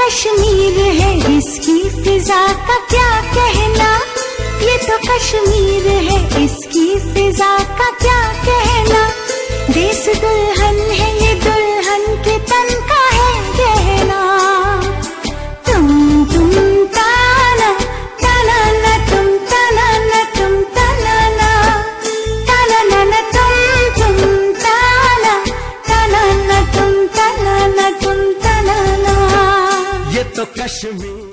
कश्मीर है इसकी फिजा का क्या कहना? ये तो कश्मीर है इसकी तो कश्मीर